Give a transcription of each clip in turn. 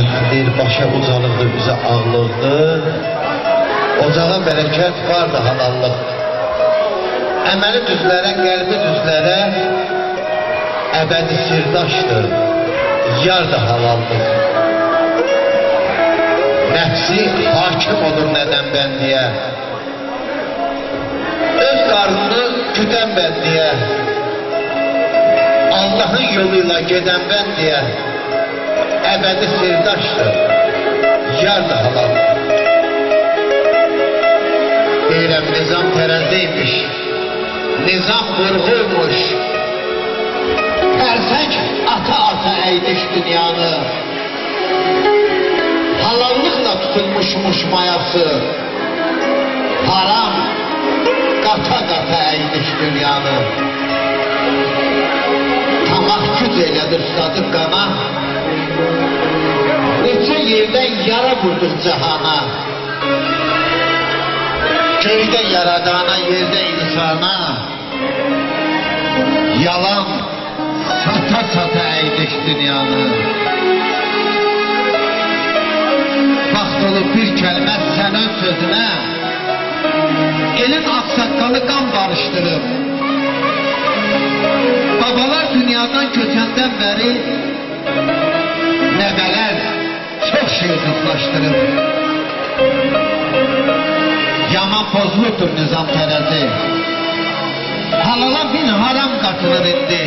Əhdir başa ucalıqdır, bizə ağlıqdır. Ocağa bərəkət var da halallıq. Əməli düzlərə, qəlbi düzlərə əbədi sirdaşdır. Yar da halallıq. Nəfsi hakim olur nədən bəndiyə. Öz qarnını güdən bəndiyə. Allahın yoluyla gedən bəndiyə. Əbədi sirdaşdır. Yar da halallıq. Deyirəm, nizam tərəzdəymiş. Nizam vurğuymuş. Tərsək ata-ata əydiş dünyanı. Halallıqla tutulmuşmuş mayası. Haram qata-qata əydiş dünyanı. Tamaq güc elədir sadık qana. Neçə yerdən yara vurduq cahana. Göydə yaradana, yerdə insana. Yalan sata-sata əydik dünyanı. Vaxt olub bir kəlmə sənin sözünə, elin ağsaqqalı qan barışdırıb. Babalar dünyadan köçəndən bəri zıtlaşdırıb. Yaman pozulubdur nizam tərəzi. Halala bin haram qatılır indi.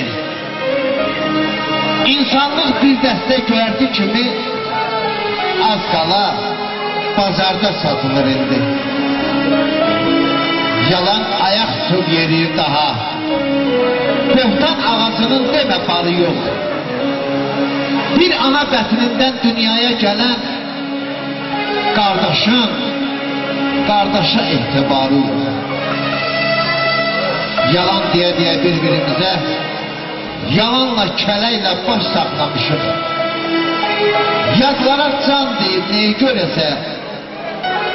İnsanlıq bir dəstə göyərti kimi az qala bazarda satılır indi. Yalan ayaq sub yeriyir daha. Böhtan ağacının demə balı yox. Bir ana bətnindən dünyaya gələn qardaşın qardaşa etibarı yox. Yalan deyə-deyə bir-birimizə yalanla, kələklə baş saxlamışıq. Yadlara can deyib neyi görəsə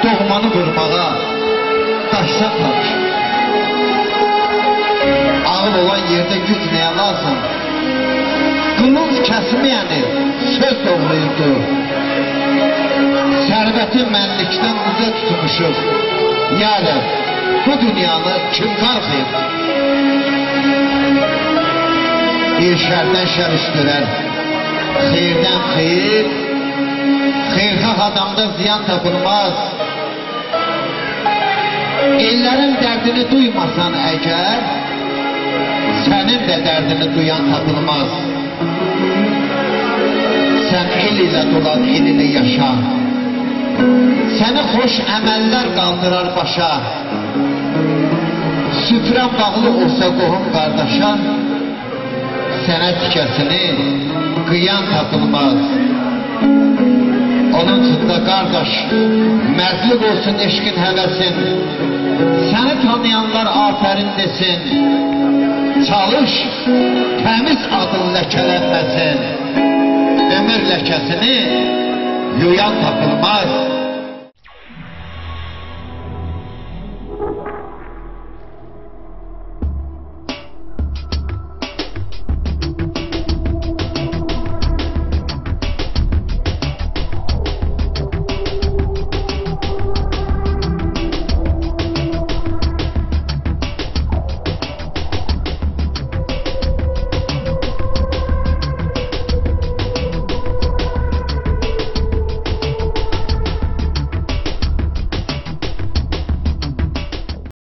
doğmanı vurmağa daş saxlamışıq. Ağıl olan yerdə güc nəyə lazım? Qılınc kəsməyəni söz doğruydu. Sərvəti mənlikdən uza tutmuşuq. Yəni, bu dünyanı kim qalxıyıb? Bir şərdən şər üstürər, xeyirdən xeyir, xeyrxah adamda ziyan tapılmaz. Ellərin dərdini duymasan əgər, sənin də dərdini duyan tapılmaz. Sən el ilə dolan, el ilə yaşa. Səni xoş əməllər qaldırar başa. Süfrən bağlı olsa qohum qardaşa, sənə tikəsini qıyan tapılmaz. Onun üçün də qardaş, mərdlik olsun eşqin həvəsin, səni tanıyanlar afərin desin, çalış, təmiz adın ləkələnməsin, ömür ləkəsini New York, Papel Mar.